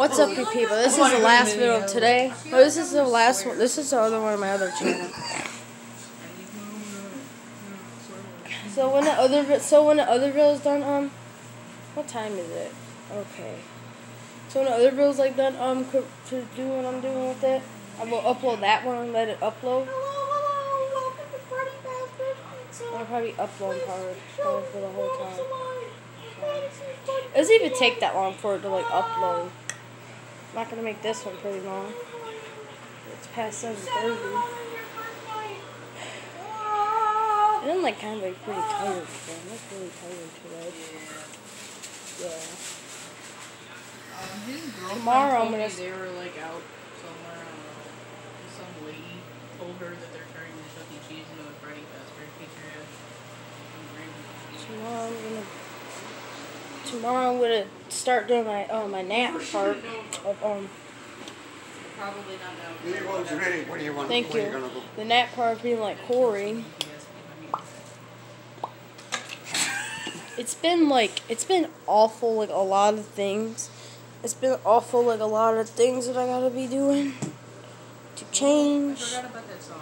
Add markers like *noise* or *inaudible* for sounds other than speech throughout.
What's up, you people? This is the last video of today. No, this is the last one. This is the other one of my other channel. So when the other so when the other video is done, um, what time is it? Okay. So when the other video's like done, um, to do what I'm doing with it, I will upload that one and let it upload. I'll probably upload part for the whole time. It doesn't even take that long for it to like upload. I'm not gonna make this one pretty long. It's past seven thirty. And I'm like kind of like pretty tired today. I'm like really tired today. Yeah. Um, Tomorrow I'm gonna- they were like out somewhere. Uh, some lady told her that they're turning the Chuck E. Cheese into a Freddy Fazbear pizzeria. Tomorrow I'm gonna. Tomorrow I'm gonna start doing my oh my nap part of um Probably not now. Either ready. What do you want? Thank you. you go? the nap part of being like Corey. It's been like it's been awful like a lot of things. It's been awful like a lot of things that I gotta be doing to change. I forgot about that song.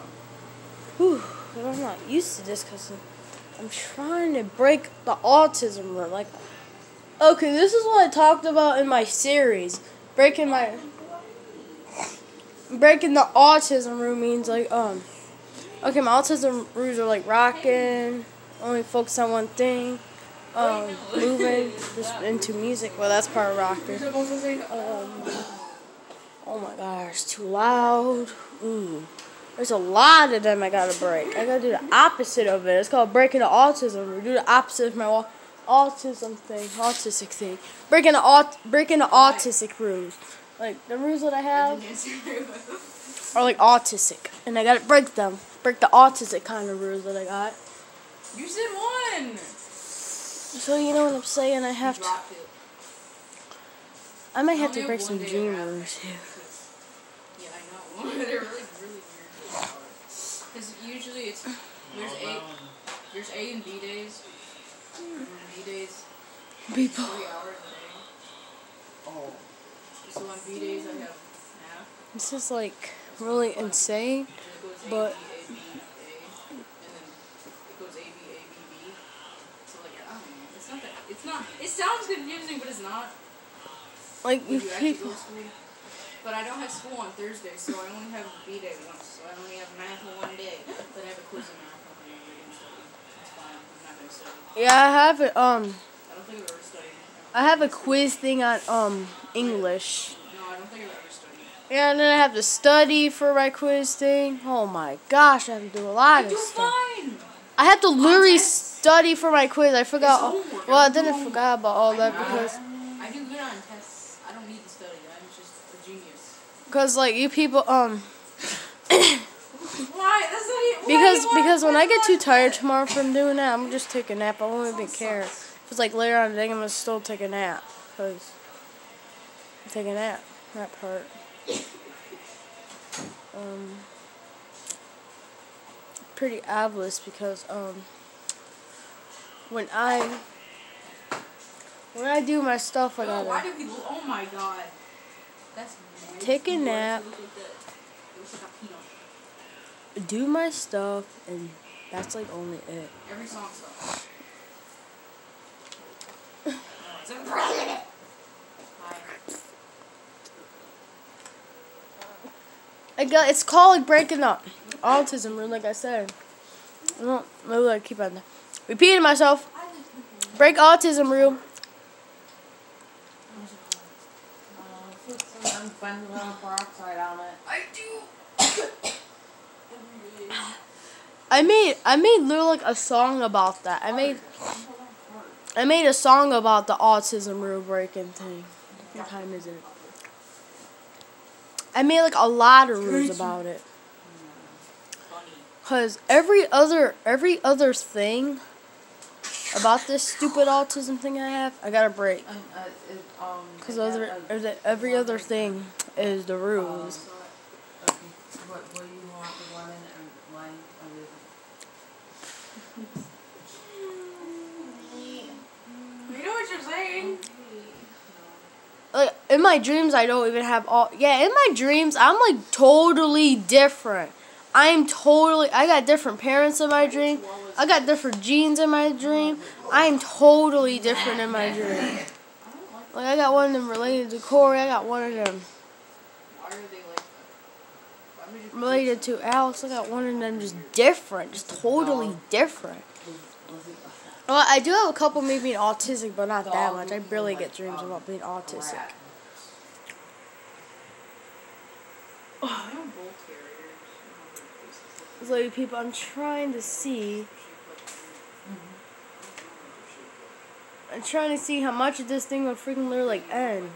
Whew, but I'm not used to this because I'm trying to break the autism rule. Like, okay, this is what I talked about in my series. Breaking my breaking the autism rule means like um. Okay, my autism rules are like rocking, only focus on one thing, um, moving, just into music. Well, that's part of rocking. Um, oh my gosh, too loud. Ooh. There's a lot of them I gotta break. I gotta do the opposite of it. It's called breaking the autism. rule. Do the opposite of my au- autism thing, autistic thing. Breaking the aut- breaking the autistic rules. Like the rules that I have are like autistic, and I gotta break them. Break the autistic kind of rules that I got. You said one. So you know what I'm saying? I have to. I might have to break some around rules too. Yeah, I know. *laughs* They're really, really weird. Because usually it's there's A, there's A and B days. And B days People. three hours a day. Oh, So on B days I have math. This is like really insane. And it goes A, But- B, A, B, A, and then it goes A, B, A, B, B. Like I don't know. It's not that. It's not. It sounds confusing, but it's not. Like When you you actually people. go. But I don't have school on Thursday, so I only have B day once. So I only have math on one day. But I have a quiz in math on the other day and study. It's fine. I'm not gonna study. Yeah, I have it. Um, I don't think I've ever studied. I have a quiz thing on um English. No, I don't think I've ever studied. Yeah, and then I have to study for my quiz thing. Oh my gosh, I have to do a lot I of do stuff. fine. I have to literally tests. study for my quiz. I forgot. Homework. Well, I didn't forget about all that because I do good on tests. I don't need to study. I'm just a genius. because like you people um *coughs* *coughs* *coughs* Why? That's not even. Because because when I get too tired tomorrow from doing that, I'm just take a nap. I won't even care. If it's like later on in the day, I'm gonna still take a nap because I'm taking a nap. That part. Um. Pretty obvious because um. When I when I do my stuff, I Oh, why gotta do we? Oh my god. That's. Take a nap. Do my stuff, and that's like only it. Every song sucks. *laughs* It's a I got. It's called breaking up autism rule, like I said. I don't maybe I keep on repeating myself. Break autism rule. Uh, put some peroxide on it. I do. I made I made literally like a song about that. I made I made a song about the autism rule breaking thing. What time is it? I made like a lot of rules about it. Cause every other every other thing about this stupid autism thing I have, I gotta break. And, uh, it, um, Cause other a- every other thing is the rules. Okay, what, what do you want the lemon and lime and You know what you're saying? like in my dreams I don't even have all yeah, in my dreams I'm like totally different. I am totally I got different parents in my dream. I got different genes in my dream. I am totally different in my dream. Like I got one of them related to Corey, I got one of them related to Alex, I got one of them just different, just totally different. Well, I do have a couple maybe autistic, but not that much. I barely get dreams about being autistic. Rat. I know bull terriers. So, like, people, I'm trying to see. I'm trying to see how much of this thing would freaking literally like end.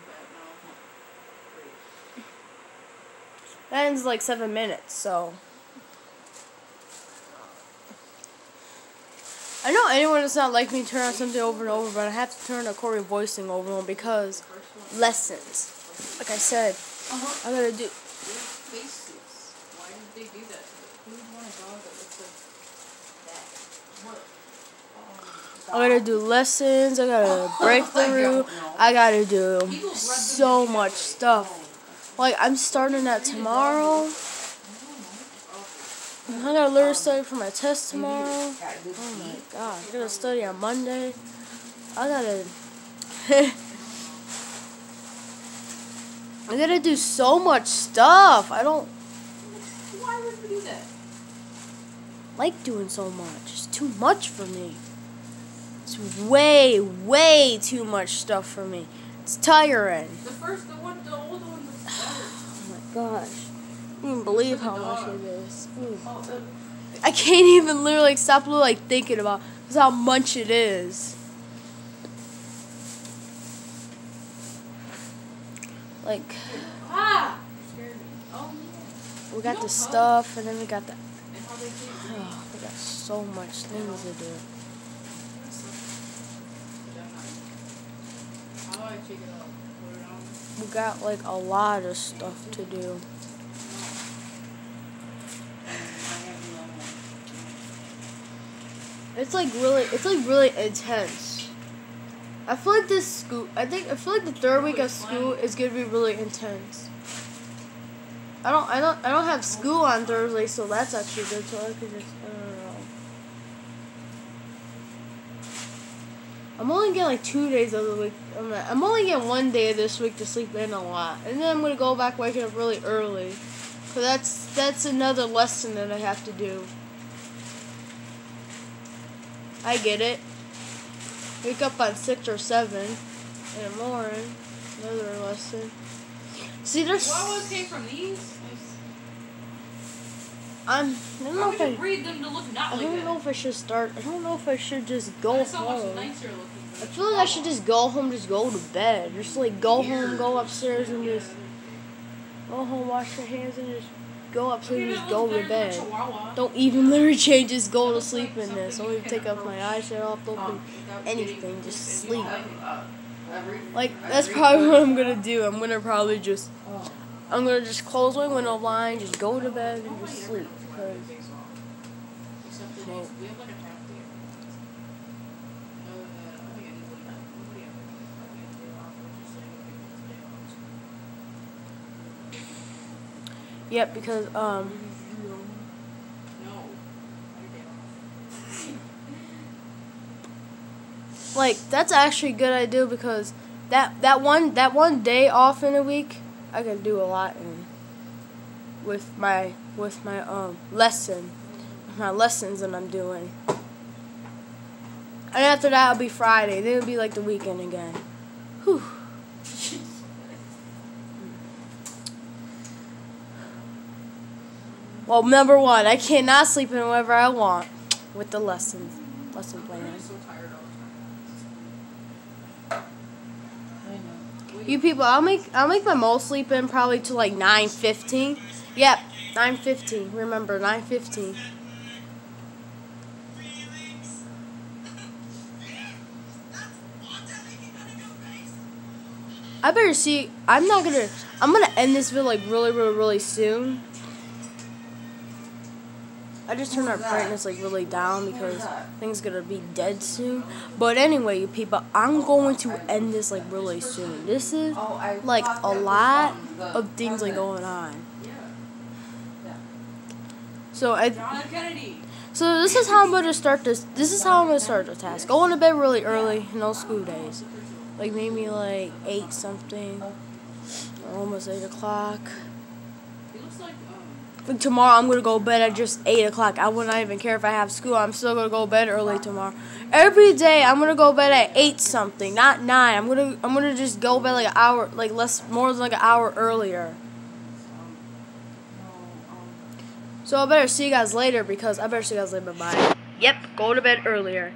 That ends like seven minutes, so. I know anyone that's not like me turn on something over and over, but I have to turn a Corey voicing over over because lessons. Like I said, Uh-huh. I gotta do. Spacesuits. Why did they do that to them? Who would want a dog that looks like that? What? I gotta do lessons. I gotta *laughs* break through. I gotta do so much stuff. Like I'm starting that tomorrow. I gotta learn to study for my test tomorrow. Oh my god, I gotta study on Monday. I gotta. *laughs* I gotta do so much stuff. I don't Why would we do that? like doing so much. It's too much for me. It's way, way too much stuff for me. It's tiring. The first, the one, the old one. *sighs* Oh my gosh. I can't even believe how much it is. Ooh. Mm. Oh, I can't even literally stop like thinking about how much it is. Like we got the stuff and then we got the oh, *sighs* we got so much things to do. We got like a lot of stuff to do. It's like really it's like really intense. I feel like this school I think I feel like the third week of school is gonna be really intense. I don't I don't I don't have school on Thursday, so that's actually good. So I could just I don't know. I'm only getting like two days of the week. I'm, not, I'm only getting one day this week to sleep in a lot, and then I'm gonna go back waking up really early. So that's that's another lesson that I have to do. I get it. Wake up on six or seven in the morning. Another lesson. See, there's. Why would it from these? I'm. I don't know if I. breed them to look not I like don't that? know if I should start. I don't know if I should just go That's so much home. nicer looking. I feel like I should just go home, just go to bed. Just like go home, go upstairs, and just go home, wash your hands, and just go upstairs and just go to bed. Don't even literally change, just go to sleep in this. Don't even take off my eyeshadow off, don't do anything, just sleep. Like, that's probably what I'm gonna do. I'm gonna probably just, I'm gonna just close my window blind, just go to bed, and just sleep. Cause days we have like a half day. Other than that, I don't think anybody, nobody ever like a day off. We're just saying, okay, it's a day off. Yep, because um, like that's actually a good idea because that that one that one day off in a week, I can do a lot in with my with my um lesson, with my lessons that I'm doing. And after that, it'll be Friday. Then it'll be like the weekend again. Whew. Well, number one, I cannot sleep in whenever I want with the lessons, lesson I'm plan. just so tired all the time. I know. You people, I'll make I'll make my most sleep in probably to like nine fifteen. Yep, nine fifteen. Remember nine fifteen. I better see. I'm not gonna. I'm gonna end this video like really, really, really soon. I just turned our brightness like really down because things gonna be dead soon. But anyway, you people, I'm going to end this like really soon. This is like a lot of things like going on. So I John F. Kennedy. so this is how I'm gonna start this. This is how I'm gonna start the task. Going to bed really early, no school days, like maybe like eight something, almost eight o'clock. He looks like um. Like tomorrow, I'm gonna go to bed at just eight o'clock. I would not even care if I have school. I'm still gonna go to bed early tomorrow. Every day, I'm gonna go to bed at eight something, not nine. I'm gonna I'm gonna just go to bed like an hour, like less more than like an hour earlier. So I better see you guys later because I better see you guys later. Bye. Yep, go to bed earlier.